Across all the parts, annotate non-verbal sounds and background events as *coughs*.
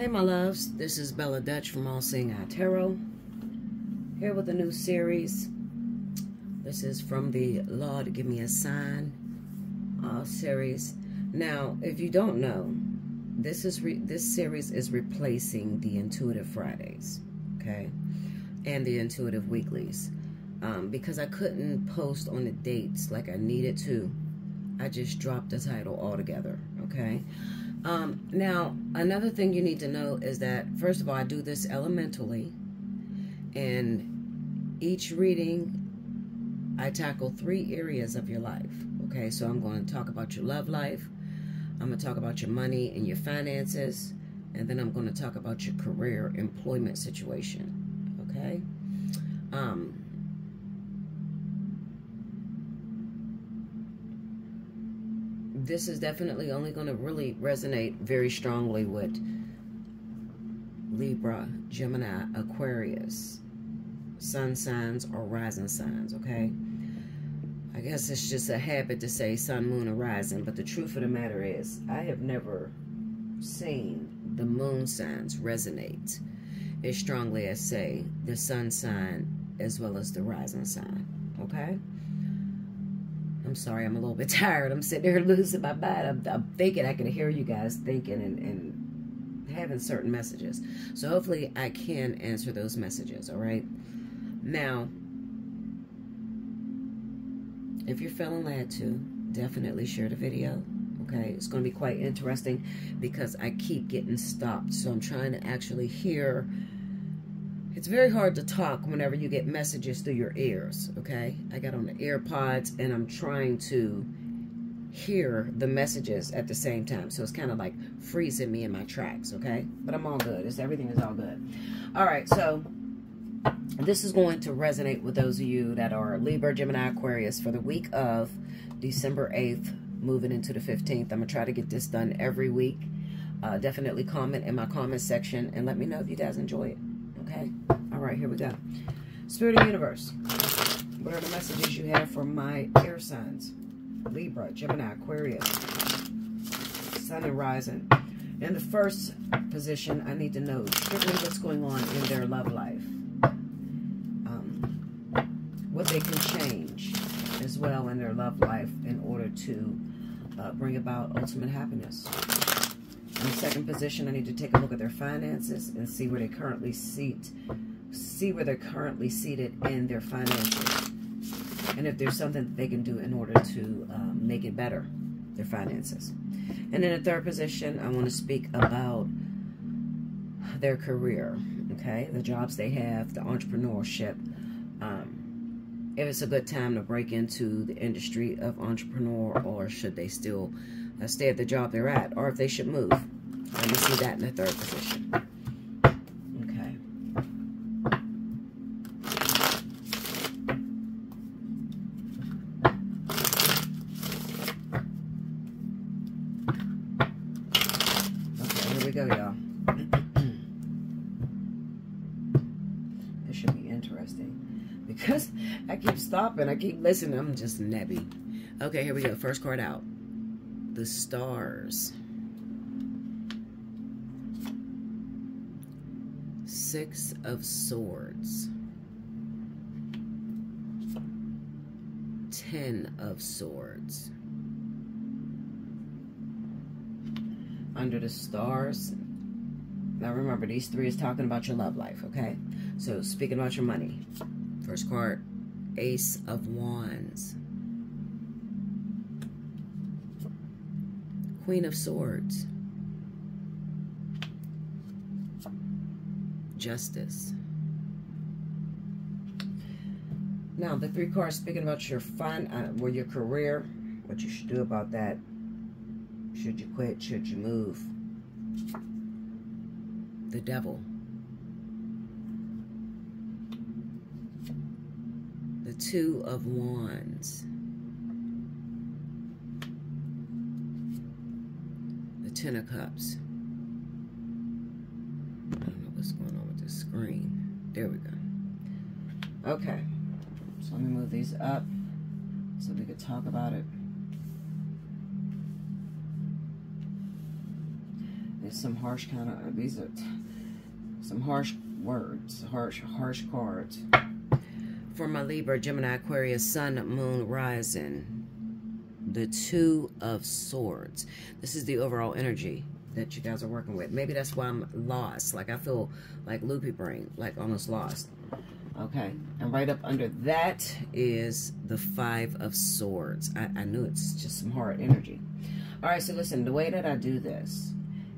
Hey my loves, this is Bella Dutch from All Seeing Eye Tarot. Here with a new series. This is from the Lord Give Me a Sign uh, series. Now, if you don't know, this is this series is replacing the Intuitive Fridays, okay, and the Intuitive Weeklies, um, because I couldn't post on the dates like I needed to. I just dropped the title altogether, okay. Um, now, another thing you need to know is that, first of all, I do this elementally. And each reading, I tackle three areas of your life. Okay, so I'm going to talk about your love life. I'm going to talk about your money and your finances. And then I'm going to talk about your career employment situation. Okay? Um, this is definitely only going to really resonate very strongly with Libra, Gemini, Aquarius, sun signs, or rising signs, okay? I guess it's just a habit to say sun, moon, or rising, but the truth of the matter is, I have never seen the moon signs resonate as strongly as, say, the sun sign as well as the rising sign, okay? I'm sorry, I'm a little *laughs* bit tired. I'm sitting there losing my mind. I'm, I'm thinking I can hear you guys thinking and, and having certain messages. So hopefully I can answer those messages, all right? Now, if you're feeling led to, definitely share the video. Okay, it's going to be quite interesting because I keep getting stopped. So I'm trying to actually hear it's very hard to talk whenever you get messages through your ears, okay? I got on the AirPods and I'm trying to hear the messages at the same time. So it's kind of like freezing me in my tracks, okay? But I'm all good. It's, everything is all good. All right, so this is going to resonate with those of you that are Libra, Gemini, Aquarius for the week of December 8th, moving into the 15th. I'm going to try to get this done every week. Uh, definitely comment in my comment section and let me know if you guys enjoy it. Okay? All right, here we go. Spirit of the Universe. What are the messages you have for my air signs? Libra, Gemini, Aquarius, Sun and Rising. In the first position, I need to know strictly what's going on in their love life. What they can change as well in their love life in order to uh, bring about ultimate happiness. In the second position, I need to take a look at their finances and see where they currently seat, see where they're currently seated in their finances. And if there's something that they can do in order to um, make it better, their finances. And in the third position, I want to speak about their career, okay? The jobs they have, the entrepreneurship. If it's a good time to break into the industry of entrepreneur or should they still uh, stay at the job they're at, or if they should move. Let me see that in the third position. Okay. Okay, here we go, y'all. Stopping, I keep listening, I'm just nebby. Okay, here we go. First card out the stars. Six of Swords. Ten of Swords. Under the stars. Now remember, these three is talking about your love life, okay? So speaking about your money. First card, Ace of Wands. Queen of Swords. Justice. Now, the three cards speaking about your fun, uh, well, your career, what you should do about that. Should you quit? Should you move? The devil. Two of Wands. The Ten of Cups. I don't know what's going on with this screen. There we go. Okay. So let me move these up so we could talk about it. There's some harsh kind of, these are some harsh words, harsh, harsh cards. For my Libra, Gemini, Aquarius, Sun, Moon, Rising, the Two of Swords. This is the overall energy that you guys are working with. Maybe that's why I'm lost. Like I feel like loopy brain, like almost lost. Okay, and right up under that is the Five of Swords. I, I knew it's just some hard energy. All right, so listen, the way that I do this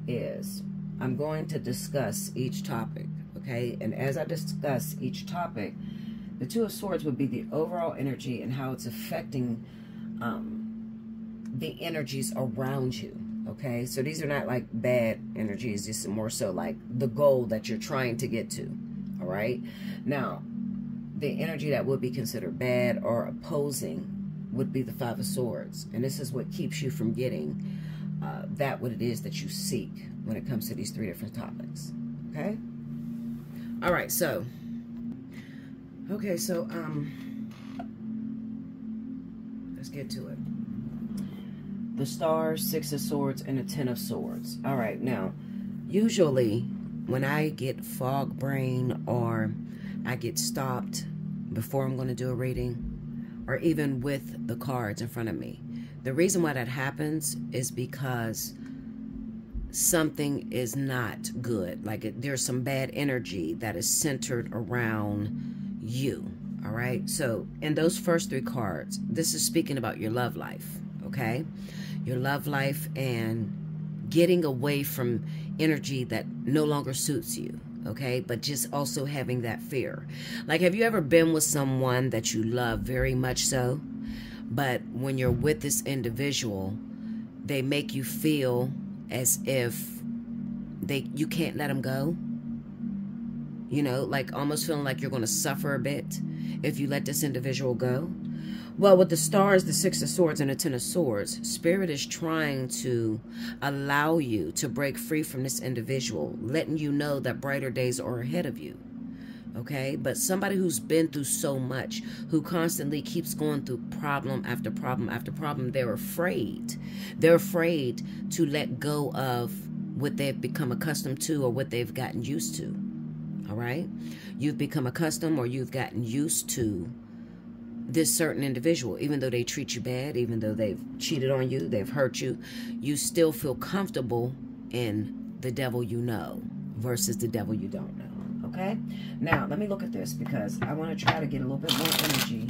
is I'm going to discuss each topic, okay? And as I discuss each topic, the Two of Swords would be the overall energy and how it's affecting um, the energies around you, okay? So these are not like bad energies, just more so like the goal that you're trying to get to, all right? Now, the energy that would be considered bad or opposing would be the Five of Swords. And this is what keeps you from getting uh, that what it is that you seek when it comes to these three different topics. Okay? All right, so. Okay, so, um, let's get to it. The stars, six of swords, and the ten of swords. All right, now, usually when I get fog brain or I get stopped before I'm going to do a reading or even with the cards in front of me. The reason why that happens is because something is not good. Like it, there's some bad energy that is centered around you. All right. So in those first three cards, this is speaking about your love life. Okay. Your love life and getting away from energy that no longer suits you okay? But just also having that fear. Like, have you ever been with someone that you love very much so, but when you're with this individual, they make you feel as if they you can't let them go? You know, like almost feeling like you're going to suffer a bit if you let this individual go. Well, with the stars, the Six of Swords, and the Ten of Swords, Spirit is trying to allow you to break free from this individual, letting you know that brighter days are ahead of you. Okay? But somebody who's been through so much, who constantly keeps going through problem after problem after problem, they're afraid. They're afraid to let go of what they've become accustomed to or what they've gotten used to. All right? You've become accustomed or you've gotten used to this certain individual, even though they treat you bad, even though they've cheated on you, they've hurt you, you still feel comfortable in the devil you know versus the devil you don't know. Okay? Now, let me look at this because I want to try to get a little bit more energy,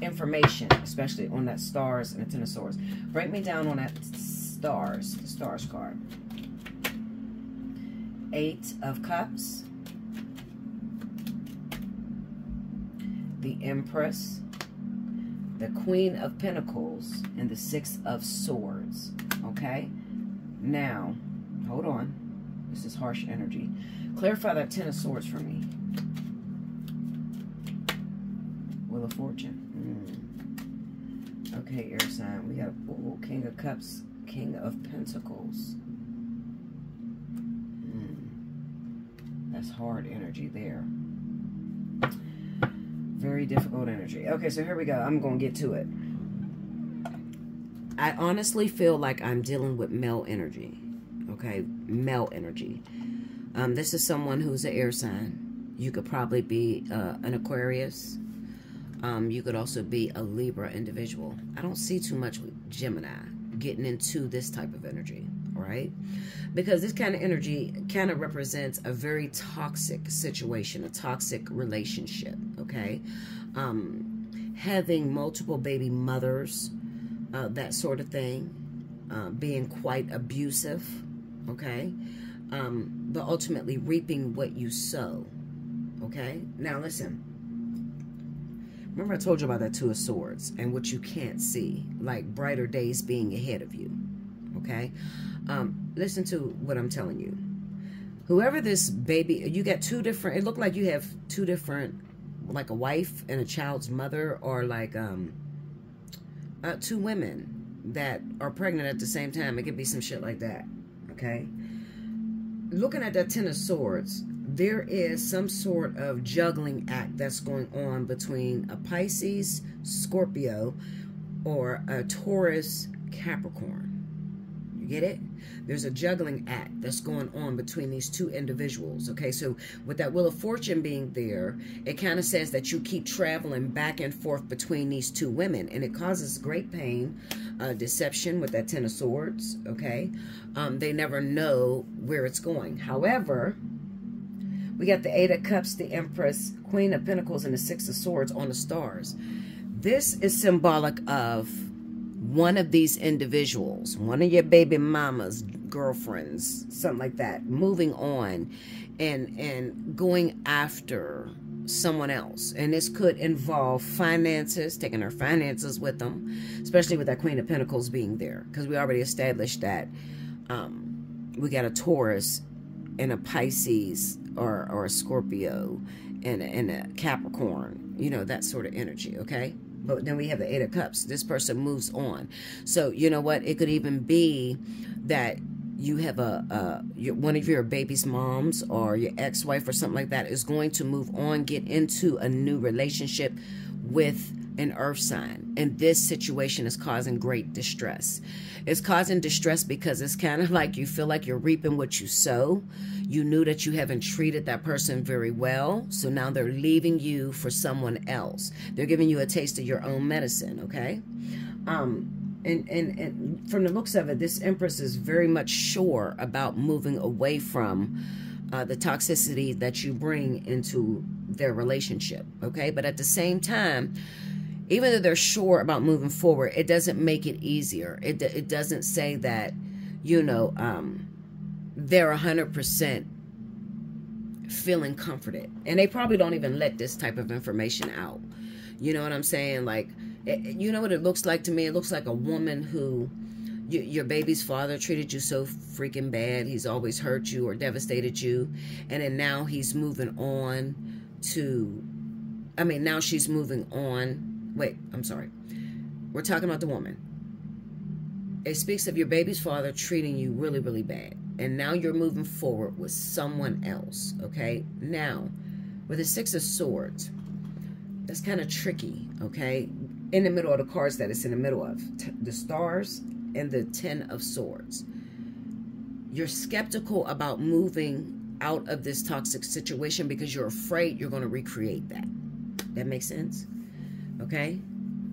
information, especially on that stars and the ten of swords. Break me down on that stars, the stars card. Eight of cups. The Empress the Queen of Pentacles, and the Six of Swords. Okay? Now, hold on. This is harsh energy. Clarify that Ten of Swords for me. Wheel of Fortune. Mm. Okay, air sign. We have ooh, King of Cups, King of Pentacles. Mm. That's hard energy there. Very difficult energy. Okay, so here we go. I'm going to get to it. I honestly feel like I'm dealing with male energy. Okay, male energy. Um, this is someone who's an air sign. You could probably be uh, an Aquarius. Um, you could also be a Libra individual. I don't see too much with Gemini getting into this type of energy right? Because this kind of energy kind of represents a very toxic situation, a toxic relationship, okay? Um, having multiple baby mothers, uh, that sort of thing, uh, being quite abusive, okay? Um, but ultimately reaping what you sow, okay? Now listen. Remember I told you about that Two of Swords and what you can't see, like brighter days being ahead of you, okay? Um, listen to what I'm telling you. Whoever this baby, you got two different, it looked like you have two different, like a wife and a child's mother, or like um, uh, two women that are pregnant at the same time. It could be some shit like that. okay? Looking at that Ten of Swords, there is some sort of juggling act that's going on between a Pisces, Scorpio, or a Taurus, Capricorn. You get it? There's a juggling act that's going on between these two individuals. Okay, so with that Wheel of Fortune being there, it kind of says that you keep traveling back and forth between these two women, and it causes great pain, uh, deception with that Ten of Swords. Okay, um, they never know where it's going. However, we got the Eight of Cups, the Empress, Queen of Pentacles, and the Six of Swords on the stars. This is symbolic of one of these individuals, one of your baby mamas, girlfriends, something like that, moving on and and going after someone else. And this could involve finances, taking their finances with them, especially with that Queen of Pentacles being there. Because we already established that um, we got a Taurus and a Pisces or, or a Scorpio and, and a Capricorn, you know, that sort of energy, okay? But then we have the eight of cups. This person moves on. So you know what? It could even be that you have a, your, one of your baby's moms or your ex-wife or something like that is going to move on get into a new relationship with an earth sign and this situation is causing great distress it's causing distress because it's kind of like you feel like you're reaping what you sow you knew that you haven't treated that person very well so now they're leaving you for someone else they're giving you a taste of your own medicine okay um and, and, and from the looks of it, this Empress is very much sure about moving away from uh, the toxicity that you bring into their relationship. Okay. But at the same time, even though they're sure about moving forward, it doesn't make it easier. It, it doesn't say that, you know, um, they're 100% feeling comforted. And they probably don't even let this type of information out. You know what I'm saying? Like, it, you know what it looks like to me? It looks like a woman who your baby's father treated you so freaking bad. He's always hurt you or devastated you. And then now he's moving on to, I mean, now she's moving on Wait, I'm sorry. We're talking about the woman. It speaks of your baby's father treating you really, really bad. And now you're moving forward with someone else, okay? Now, with the Six of Swords, that's kind of tricky, okay? In the middle of the cards that it's in the middle of. the stars and the Ten of Swords. You're skeptical about moving out of this toxic situation because you're afraid you're going to recreate that. That makes sense? Okay?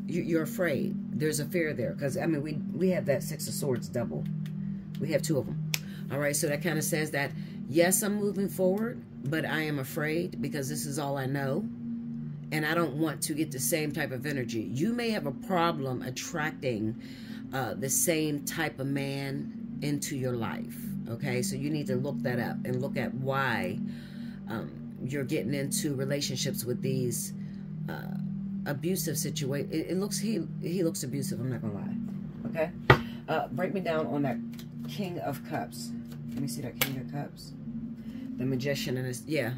You're afraid. There's a fear there because i mean we we have that six of swords double. We have two of them all right so that kind of says that yes i'm moving forward but i am afraid because this is all i know and i don't want to get the same type of energy. You may have a problem attracting uh, the same type of man into your life okay? So you need to look that up and look at why um, you're getting into relationships with these uh, abusive situation. It, it, looks he he looks abusive. I'm not gonna lie. Okay, uh, break me down on that King of Cups. Let me see that King of Cups. The Magician and his yeah.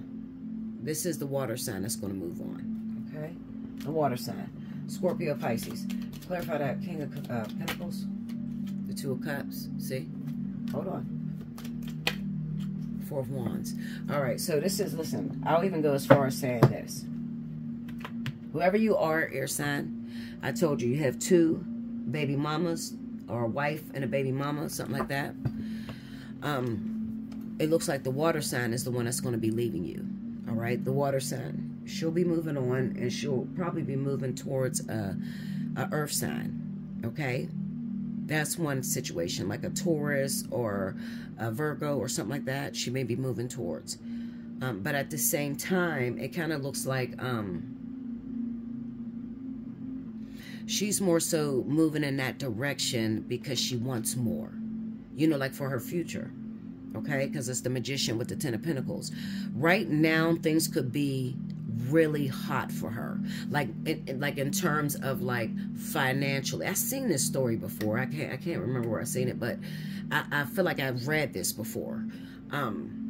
This is the water sign that's going to move on. Okay, the water sign. Scorpio, Pisces. Clarify that King of uh, Pentacles. The Two of Cups. See? Hold on. Four of Wands. All right, so this is, listen, I'll even go as far as saying this. Whoever you are, air sign, I told you, you have two baby mamas or a wife and a baby mama, something like that. Um, it looks like the water sign is the one that's going to be leaving you. All right, the water sign. She'll be moving on, and she'll probably be moving towards a, a earth sign. Okay, that's one situation, like a Taurus or a Virgo or something like that. She may be moving towards. Um, but at the same time, it kind of looks like um, she's more so moving in that direction because she wants more. You know, like for her future. Okay? Because it's the magician with the Ten of Pentacles. Right now, things could be really hot for her like in, like in terms of like financially i've seen this story before i can't i can't remember where i've seen it but i, I feel like i've read this before um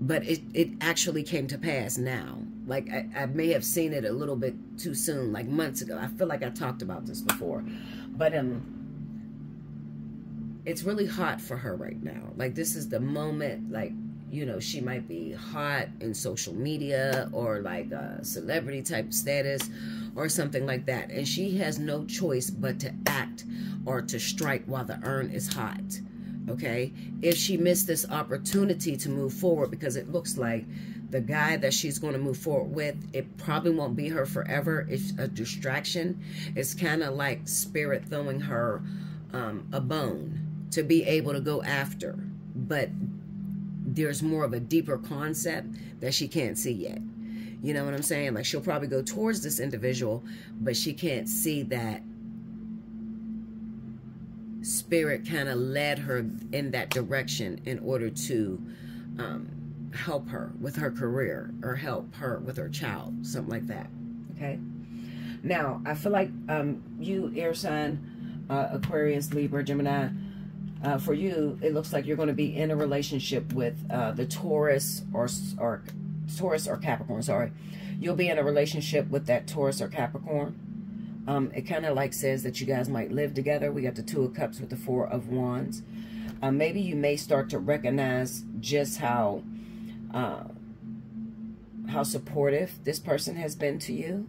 but it it actually came to pass now like I, I, may have seen it a little bit too soon, like months ago. I feel like I talked about this before. But um it's really hot for her right now. Like this is the moment, like you know, she might be hot in social media or like a celebrity type status or something like that. And she has no choice but to act or to strike while the urn is hot. Okay. If she missed this opportunity to move forward, because it looks like the guy that she's going to move forward with, it probably won't be her forever. It's a distraction. It's kind of like spirit throwing her um, a bone to be able to go after. But there's more of a deeper concept that she can't see yet. You know what I'm saying? Like she'll probably go towards this individual, but she can't see that spirit kind of led her in that direction in order to um, help her with her career or help her with her child, something like that. Okay. Now, I feel like um, you, air sign, uh, Aquarius, Libra, Gemini, uh, for you, it looks like you're going to be in a relationship with uh, the Taurus or, or Taurus or Capricorn, sorry. You'll be in a relationship with that Taurus or Capricorn. Um, it kind of like says that you guys might live together. We got the Two of Cups with the Four of Wands. Uh, maybe you may start to recognize just how uh, how supportive this person has been to you.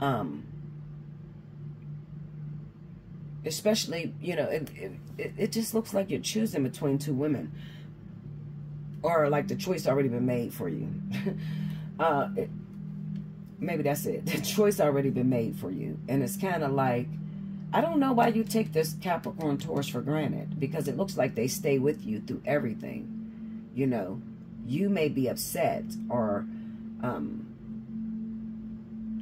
Um, especially, you know, it, it, it just looks like you're choosing between two women. Or like the choice already been made for you. *laughs* uh, it, maybe that's it. *laughs* The choice already been made for you. And it's kind of like, I don't know why you take this Capricorn Taurus for granted. Because it looks like they stay with you through everything. You know, you may be upset or um,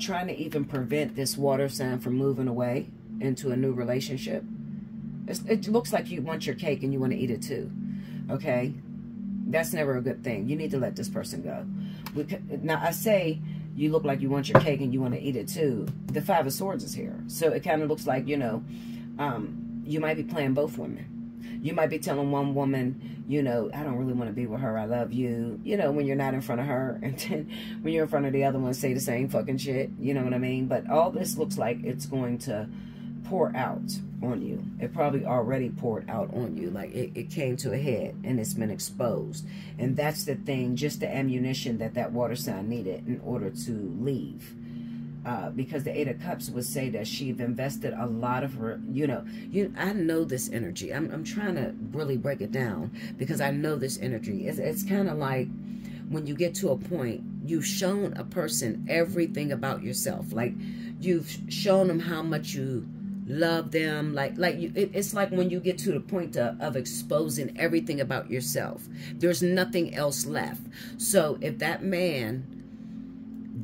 trying to even prevent this water sign from moving away into a new relationship. It's, it looks like you want your cake and you want to eat it too. Okay? That's never a good thing. You need to let this person go. We, now, I say you look like you want your cake and you want to eat it too. The Five of Swords is here. So it kind of looks like, you know, um, you might be playing both women. You might be telling one woman, you know, I don't really want to be with her. I love you. You know, when you're not in front of her. And then when you're in front of the other one, say the same fucking shit. You know what I mean? But all this looks like it's going to pour out on you. It probably already poured out on you. Like it, it came to a head and it's been exposed. And that's the thing, just the ammunition that that water sign needed in order to leave. Uh, because the Eight of Cups would say that she've invested a lot of her, you know, you. I know this energy. I'm, I'm trying to really break it down because I know this energy. It's, it's kind of like when you get to a point, you've shown a person everything about yourself. Like you've shown them how much you love them like like you, it, it's like when you get to the point of, of exposing everything about yourself there's nothing else left so if that man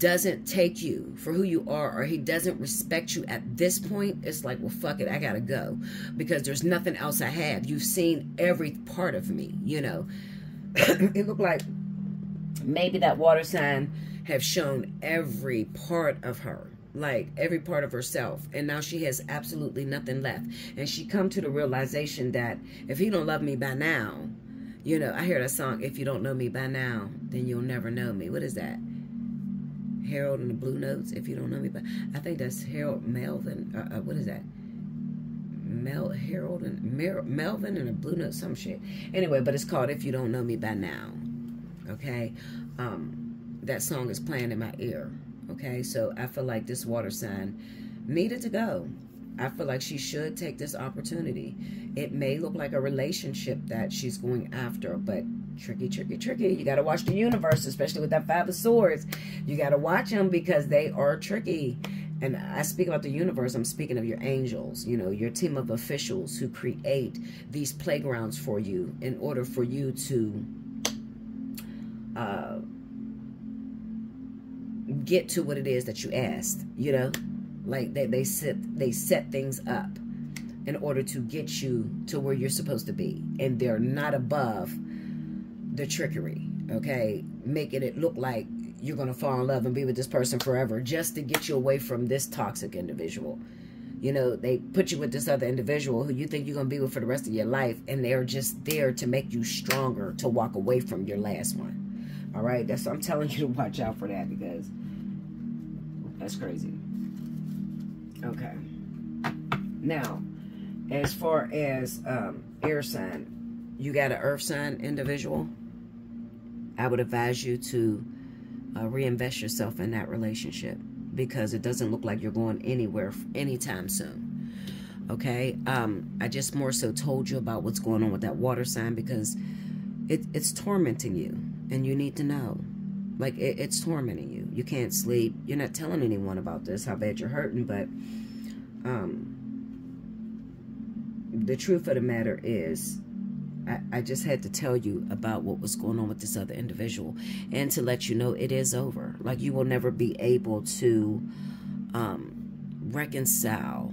doesn't take you for who you are or he doesn't respect you at this point it's like well fuck it i gotta go. Because there's nothing else i have. You've seen every part of me you know. *coughs* It looked like maybe that water sign have shown every part of her like every part of herself. And now she has absolutely nothing left. And she come to the realization that if he don't love me by now you know i hear that song if you don't know me by now then you'll never know me. What is that harold and the blue notes if you don't know me but i think that's harold melvin uh, uh, what is that Mel Harold and Mer Melvin and a blue note some shit anyway but it's called if you don't know me by now okay um that song is playing in my ear Okay, so I feel like this water sign needed to go. I feel like she should take this opportunity. It may look like a relationship that she's going after, but tricky, tricky, tricky. You got to watch the universe, especially with that Five of Swords. You got to watch them because they are tricky. And I speak about the universe, I'm speaking of your angels, you know, your team of officials who create these playgrounds for you in order for you to uh, get to what it is that you asked, you know? Like they, they set they set things up in order to get you to where you're supposed to be. And they're not above the trickery, okay? Making it look like you're going to fall in love and be with this person forever just to get you away from this toxic individual. You know, they put you with this other individual who you think you're going to be with for the rest of your life, and they're just there to make you stronger to walk away from your last one. All right, that's I'm telling you to watch out for that because that's crazy. Okay. Now, as far as um, air sign, you got an earth sign individual. I would advise you to uh, reinvest yourself in that relationship because it doesn't look like you're going anywhere anytime soon. Okay, um, I just more so told you about what's going on with that water sign because it, it's tormenting you and you need to know. Like, it, it's tormenting you. You can't sleep. You're not telling anyone about this, how bad you're hurting, but um, the truth of the matter is, I, just had to tell you about what was going on with this other individual and to let you know it is over. Like, you will never be able to um, reconcile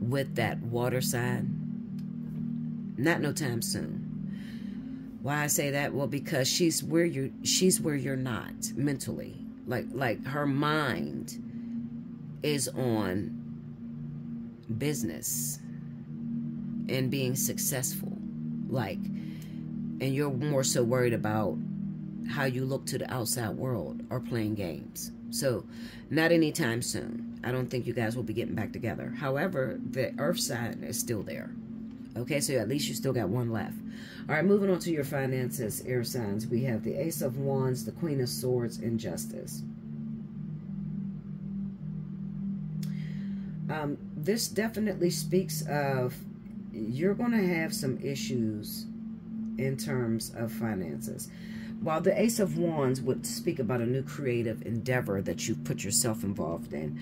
with that water sign. Not no time soon. Why I say that? Well, because she's where you she's where you're not mentally. Like like her mind is on business and being successful. Like and you're more so worried about how you look to the outside world or playing games. So, not anytime soon. I don't think you guys will be getting back together. However, the earth side is still there. Okay, so at least you still got one left. All right, moving on to your finances, air signs. We have the Ace of Wands, the Queen of Swords, and Justice. Um, this definitely speaks of you're going to have some issues in terms of finances. While the Ace of Wands would speak about a new creative endeavor that you've put yourself involved in,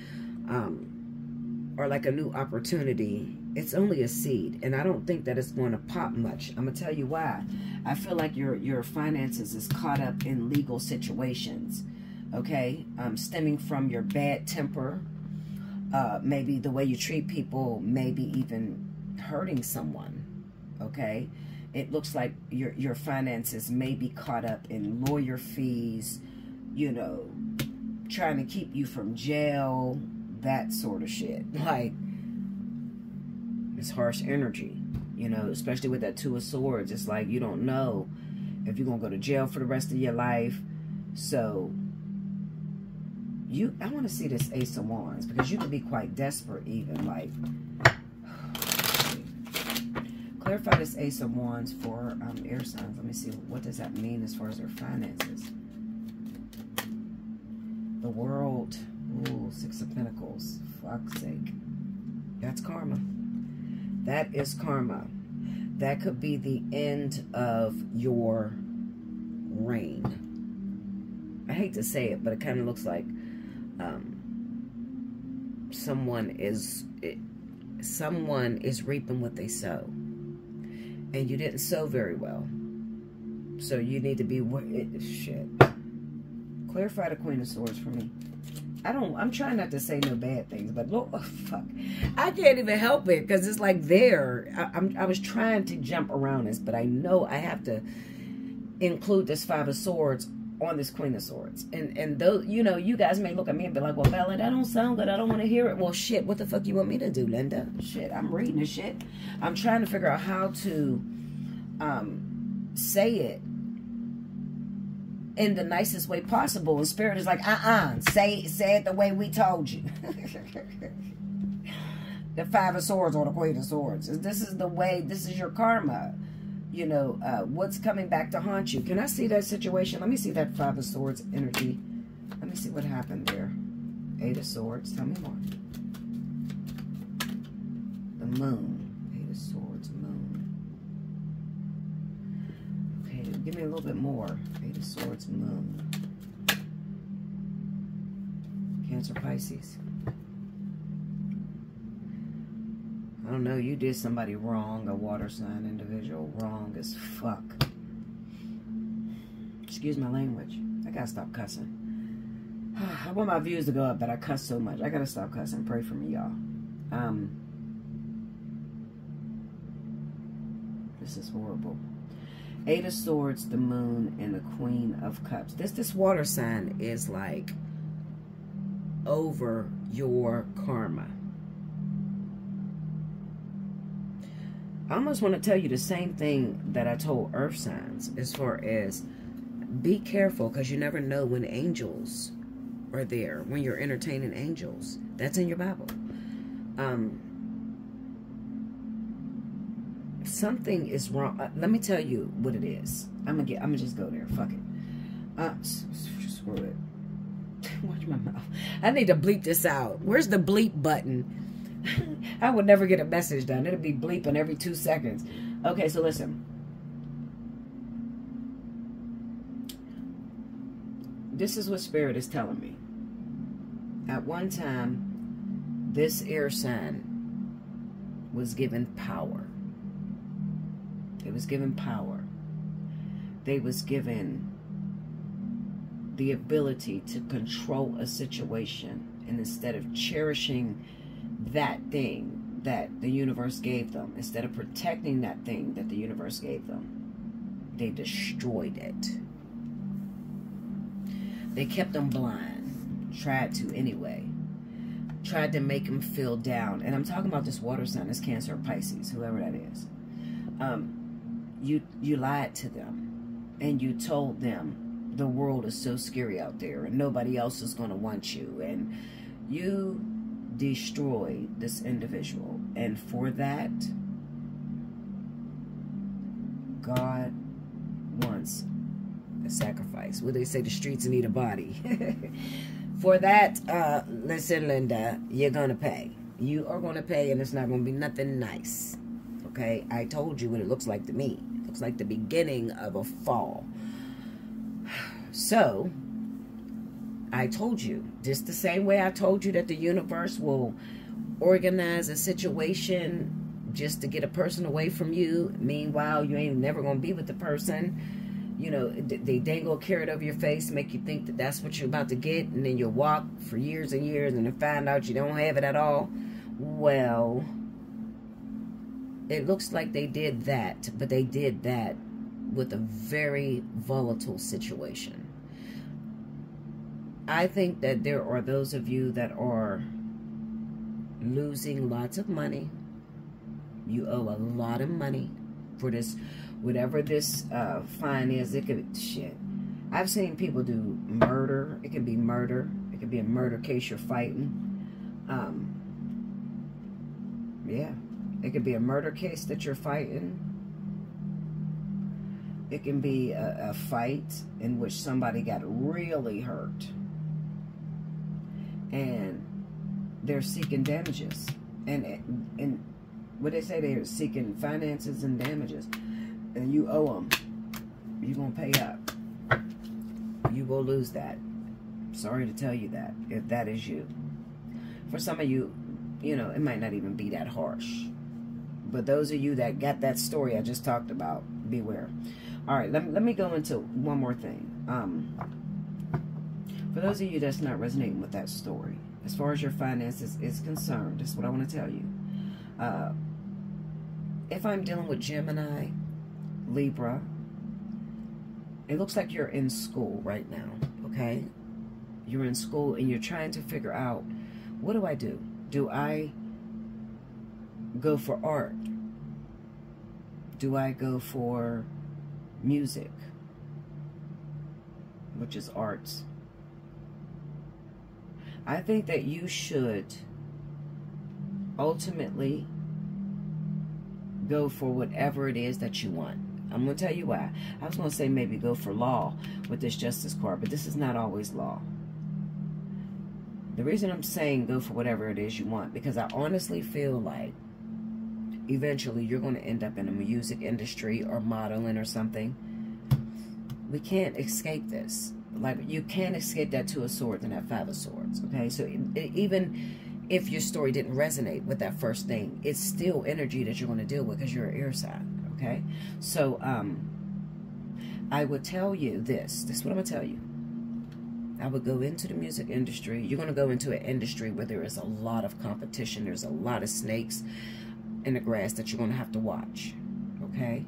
um, or like a new opportunity it's only a seed and i don't think that it's going to pop much. I'm gonna tell you why. I feel like your your finances is caught up in legal situations okay? Um, stemming from your bad temper uh, maybe the way you treat people maybe even hurting someone okay it looks like your your finances may be caught up in lawyer fees you know trying to keep you from jail that sort of shit *laughs* like it's harsh energy, you know, especially with that Two of Swords. It's like you don't know if you're going to go to jail for the rest of your life. So, you, I want to see this Ace of Wands because you could be quite desperate even. Like, clarify this Ace of Wands for um, air signs. Let me see. What does that mean as far as their finances? The world. Ooh, Six of Pentacles. Fuck's sake. That's karma. That is karma. That could be the end of your reign. I hate to say it, but it kind of looks like um, someone is it, someone is reaping what they sow, and you didn't sow very well. So you need to be it, eh, shit. Clarify the Queen of Swords for me. I don't, I'm trying not to say no bad things, but look, *laughs* oh, fuck. I can't even help it because it's like there. I, I'm, I was trying to jump around this, but I know I have to include this Five of Swords on this Queen of Swords. And, and those, you know, you guys may look at me and be like, well, Bella, that don't sound good. I don't want to hear it. Well, shit, what the fuck you want me to do, Linda? Shit, I'm reading the shit. I'm trying to figure out how to um, say it in the nicest way possible. And Spirit is like, uh-uh, say, say it the way we told you. *laughs* the Five of Swords or the Queen of Swords. This is the way, this is your karma. You know, uh, what's coming back to haunt you. Can I see that situation? Let me see that Five of Swords energy. Let me see what happened there. Eight of Swords. Tell me more. The Moon. Eight of Swords, Moon. Okay, give me a little bit more. Eight of Swords, Moon. Cancer, Pisces. I don't know, you did somebody wrong, a water sign individual, wrong as fuck. Excuse my language. I gotta stop cussing. *sighs* I want my views to go up, but I cuss so much. I gotta stop cussing. Pray for me, y'all. Um, this is horrible. Eight of Swords, the Moon, and the Queen of Cups. This this water sign is like over your karma. I almost want to tell you the same thing that I told earth signs as far as be careful because you never know when angels are there, when you're entertaining angels. That's in your Bible. Um, something is wrong. Uh, let me tell you what it is. I'm gonna get. I'm gonna just go there. Fuck it. Uh, screw it. *laughs* Watch my mouth. I need to bleep this out. Where's the bleep button? *laughs* I would never get a message done. It'll be bleeping every two seconds. Okay, so listen. This is what Spirit is telling me. At one time, this air sign was given power. It was given power. They was given the ability to control a situation. And instead of cherishing that thing that the universe gave them, instead of protecting that thing that the universe gave them, they destroyed it. They kept them blind, tried to anyway. Tried to make them feel down. And I'm talking about this water sign, this Cancer Pisces, whoever that is. Um, you, you lied to them and you told them the world is so scary out there and nobody else is going to want you. And you destroy this individual. And for that, God wants a sacrifice. What they say, the streets need a body. *laughs* for that, uh, listen, Linda, you're going to pay. You are going to pay, and it's not going to be nothing nice. Okay? I told you what it looks like to me. It looks like the beginning of a fall. *sighs* So, I told you, just the same way I told you that the universe will organize a situation just to get a person away from you. Meanwhile, you ain't never going to be with the person. You know, they dangle a carrot over your face, make you think that that's what you're about to get, and then you'll walk for years and years and then find out you don't have it at all. Well, it looks like they did that, but they did that with a very volatile situation. I think that there are those of you that are losing lots of money. You owe a lot of money for this, whatever this uh, fine is. It could, shit. I've seen people do murder. It could be murder. It could be a murder case you're fighting. Um, yeah. It could be a murder case that you're fighting. It can be a, a fight in which somebody got really hurt and they're seeking damages. And and what they say they're seeking finances and damages, and you owe them. You're gonna pay up. You will lose that. Sorry to tell you that if that is you. For some of you, you know, it might not even be that harsh. But those of you that got that story I just talked about, beware. All right, let, let me go into one more thing. Um, for those of you that's not resonating with that story, as far as your finances is concerned, that's what I want to tell you. Uh, if I'm dealing with Gemini, Libra, it looks like you're in school right now, okay? You're in school and you're trying to figure out, what do I do? Do I go for art? Do I go for music, which is arts? I think that you should ultimately go for whatever it is that you want. I'm going to tell you why. I was going to say maybe go for law with this justice card, but this is not always law. The reason I'm saying go for whatever it is you want, because I honestly feel like eventually you're going to end up in the music industry or modeling or something. We can't escape this like you can't escape that two of swords and that five of swords okay? So even if your story didn't resonate with that first thing it's still energy that you're going to deal with because you're an air sign okay? So um i would tell you this this is what i'm going to tell you. I would go into the music industry you're going to go into an industry where there is a lot of competition there's a lot of snakes in the grass that you're going to have to watch okay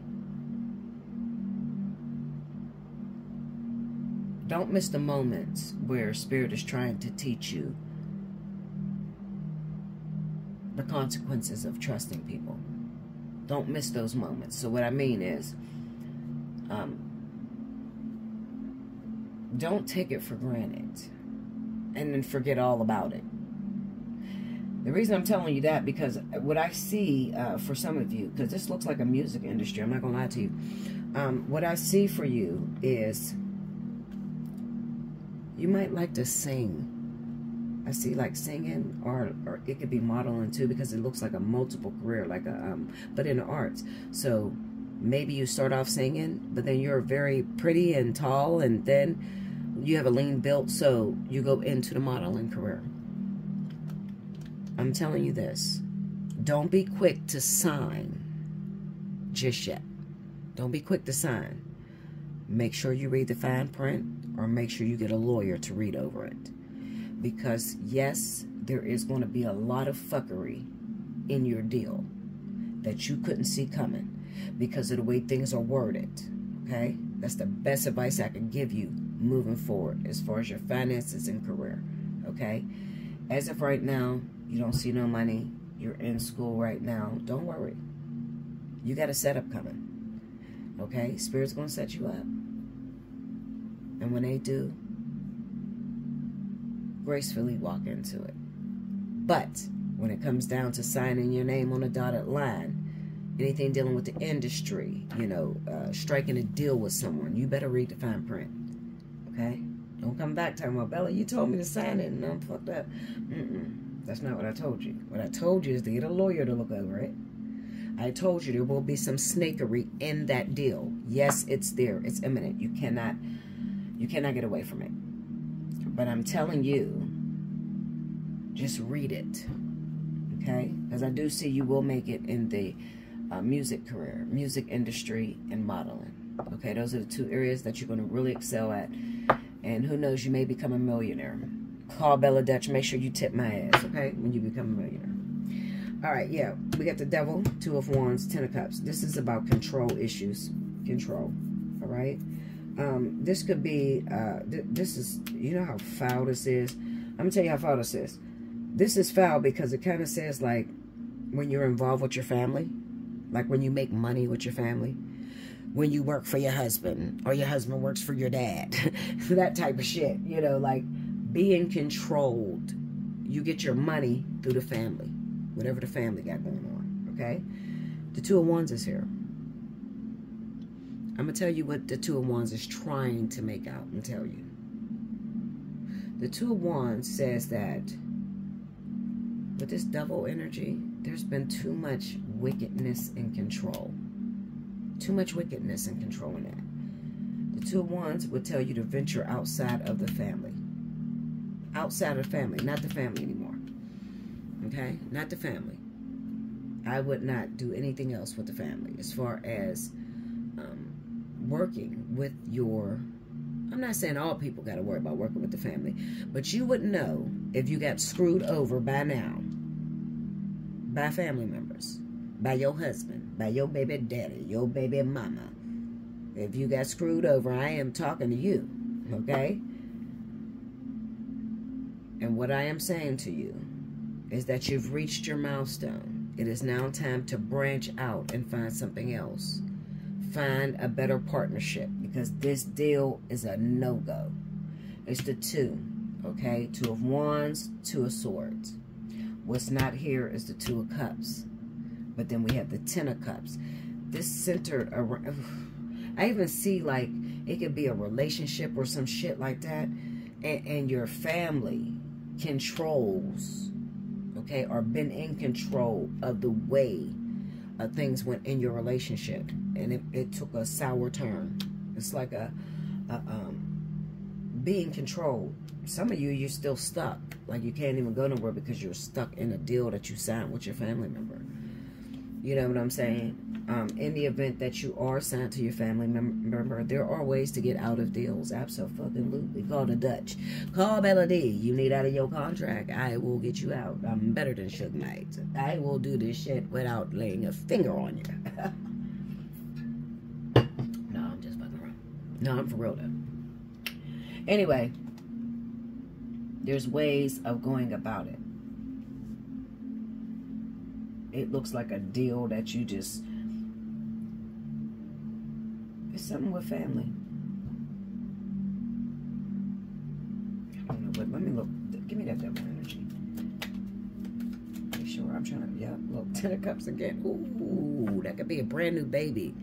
Don't miss the moments where Spirit is trying to teach you the consequences of trusting people. Don't miss those moments. So what I mean is, um, don't take it for granted and then forget all about it. The reason I'm telling you that because what I see uh, for some of you, because this looks like a music industry, I'm not going to lie to you. Um, what I see for you is you might like to sing. I see like singing or, or it could be modeling too because it looks like a multiple career, like a, um, but in the arts. So maybe you start off singing, but then you're very pretty and tall and then you have a lean built, So you go into the modeling career. I'm telling you this. Don't be quick to sign just yet. Don't be quick to sign. Make sure you read the fine print or make sure you get a lawyer to read over it. Because, yes, there is going to be a lot of fuckery in your deal that you couldn't see coming because of the way things are worded. Okay? That's the best advice I can give you moving forward as far as your finances and career. Okay? As of right now, you don't see no money. You're in school right now. Don't worry. You got a setup coming. Okay? Spirit's going to set you up. And when they do, gracefully walk into it. But when it comes down to signing your name on a dotted line, anything dealing with the industry, you know, uh, striking a deal with someone, you better read the fine print. Okay? Don't come back talking about, Bella, you told me to sign it and I'm fucked up. Mm-mm. That's not what I told you. What I told you is to get a lawyer to look over it. I told you there will be some snakery in that deal. Yes, it's there. It's imminent. You cannot you cannot get away from it. But I'm telling you, just read it. Okay? Because I do see you will make it in the uh, music career, music industry, and modeling. Okay? Those are the two areas that you're going to really excel at. And who knows, you may become a millionaire. Call Bella Dutch. Make sure you tip my ass, okay? When you become a millionaire. All right, yeah. We got the devil, two of wands, ten of cups. This is about control issues. Control. All right? Um, this could be, uh, th this is, you know how foul this is? I'm going to tell you how foul this is. This is foul because it kind of says like when you're involved with your family, like when you make money with your family, when you work for your husband or your husband works for your dad, *laughs* that type of shit, you know, like being controlled. You get your money through the family, whatever the family got going on, okay? The Two of Wands is here. I'm going to tell you what the Two of Wands is trying to make out and tell you. The Two of Wands says that with this double energy, there's been too much wickedness and control. Too much wickedness and control in that. The Two of Wands would tell you to venture outside of the family. Outside of the family, not the family anymore. Okay? Not the family. I would not do anything else with the family as far as working with your I'm not saying all people got to worry about working with the family, but you wouldn't know if you got screwed over by now by family members, by your husband, by your baby daddy, your baby mama. If you got screwed over, I am talking to you, okay? And what I am saying to you is that you've reached your milestone. It is now time to branch out and find something else. Find a better partnership because this deal is a no-go. It's the two, okay? Two of wands, two of swords. What's not here is the two of cups. But then we have the ten of cups. This centered around, *sighs* I even see like it could be a relationship or some shit like that. And, and your family controls, okay, or been in control of the way uh, things went in your relationship. And it, it took a sour turn. It's like a, a um, being controlled. Some of you, you're still stuck. Like you can't even go nowhere because you're stuck in a deal that you signed with your family member. You know what I'm saying? Um, in the event that you are signed to your family member, there are ways to get out of deals. Absolutely. Call the Dutch. Call Bella D. You need out of your contract. I will get you out. I'm better than Suge Knight. I will do this shit without laying a finger on you. *laughs* No, I'm for real though. Anyway, there's ways of going about it. It looks like a deal that you just it's something with family. I don't know, but let me look. Give me that devil energy. Make sure. I'm trying to, yeah, look, *laughs* Ten of Cups again. Ooh, that could be a brand new baby.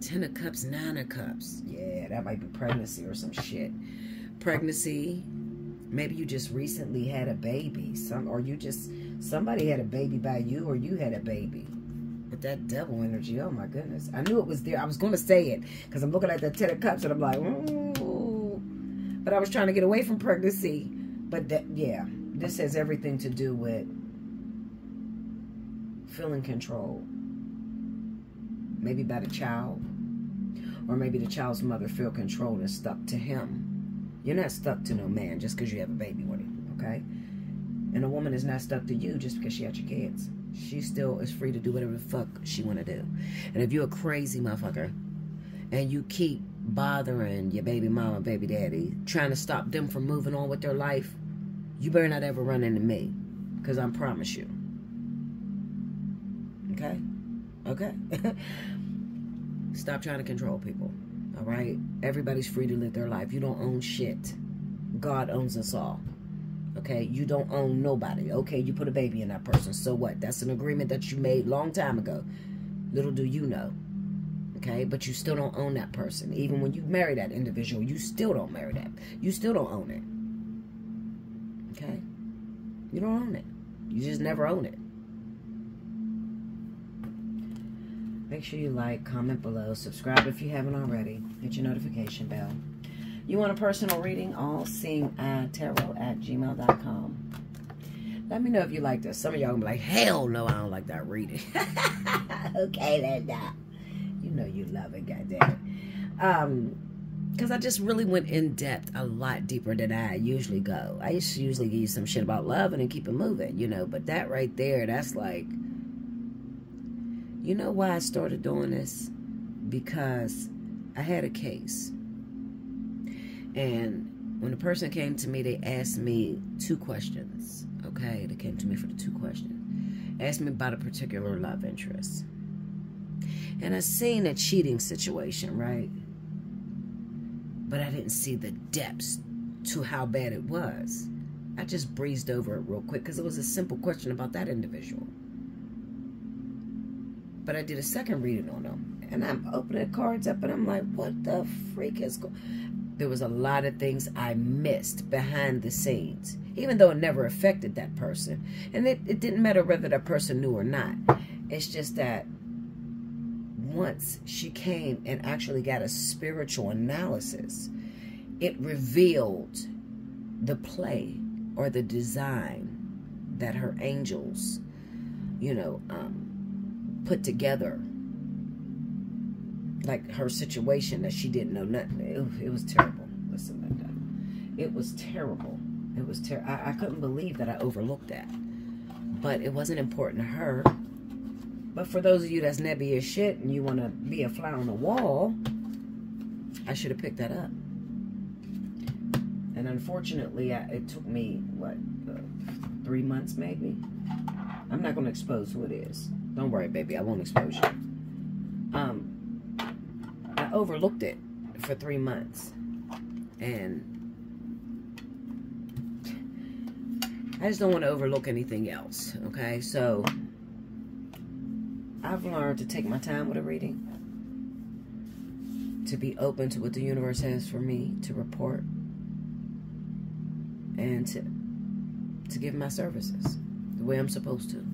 Ten of Cups, Nine of Cups. Yeah, that might be pregnancy or some shit. Pregnancy. Maybe you just recently had a baby. Some, or you just, somebody had a baby by you or you had a baby. But that devil energy, oh my goodness. I knew it was there. I was going to say it because I'm looking at the Ten of Cups and I'm like, ooh. But I was trying to get away from pregnancy. But that, yeah, this has everything to do with feeling control. Maybe by the child. Or maybe the child's mother feel controlled and stuck to him. You're not stuck to no man just because you have a baby with him, okay? And a woman is not stuck to you just because she had your kids. She still is free to do whatever the fuck she want to do. And if you're a crazy motherfucker and you keep bothering your baby mama, baby daddy, trying to stop them from moving on with their life, you better not ever run into me. Because I promise you. Okay? Okay? *laughs* Stop trying to control people. All right? Everybody's free to live their life. You don't own shit. God owns us all. Okay? You don't own nobody. Okay? You put a baby in that person. So what? That's an agreement that you made long time ago. Little do you know. Okay? But you still don't own that person. Even when you marry that individual, you still don't marry that. You still don't own it. Okay? You don't own it. You just never own it. Make sure you like, comment below, subscribe if you haven't already. Hit your notification bell. You want a personal reading? All seeing tarot at gmail.com. Let me know if you like this. Some of y'all gonna be like, hell no, I don't like that reading. *laughs* okay, then that. You know you love it, goddamn. Um, because I just really went in depth a lot deeper than I usually go. I used to usually give you some shit about love and then keep it moving, you know, but that right there, that's like you know why I started doing this? Because I had a case. And when the person came to me, they asked me two questions. Okay, they came to me for the two questions. Asked me about a particular love interest. And I seen a cheating situation, right? But I didn't see the depths to how bad it was. I just breezed over it real quick because it was a simple question about that individual. But I did a second reading on them. And I'm opening cards up and I'm like, what the freak is going There was a lot of things I missed behind the scenes, even though it never affected that person. And it, it didn't matter whether that person knew or not. It's just that once she came and actually got a spiritual analysis, it revealed the play or the design that her angels, you know, um, put together like her situation that she didn't know nothing. It, it was terrible. Listen. It was terrible. It was terrible. I, I couldn't believe that I overlooked that. But it wasn't important to her. But for those of you that's nebby as shit and you want to be a fly on the wall, I should have picked that up. And unfortunately, I, it took me, what, uh, three months maybe? I'm not going to expose who it is. Don't worry, baby. I won't expose you. Um, I overlooked it for three months. And I just don't want to overlook anything else. Okay? So, I've learned to take my time with a reading. To be open to what the universe has for me to report. And to, to give my services way I'm supposed to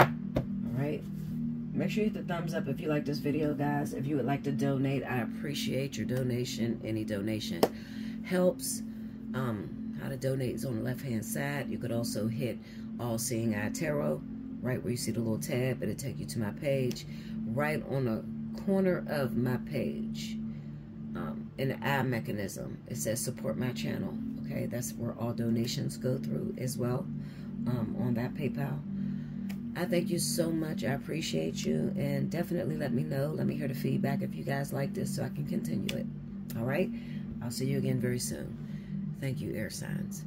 All right. Make sure you hit the thumbs up if you like this video, guys. If you would like to donate, I appreciate your donation. Any donation helps. Um, how to donate is on the left-hand side. You could also hit All Seeing Eye Tarot, right where you see the little tab. It'll take you to my page. Right on the corner of my page, um, in the eye mechanism, it says support my channel. Okay, that's where all donations go through as well um, on that PayPal. I thank you so much. I appreciate you. And definitely let me know. Let me hear the feedback if you guys like this so I can continue it. All right? I'll see you again very soon. Thank you, air signs.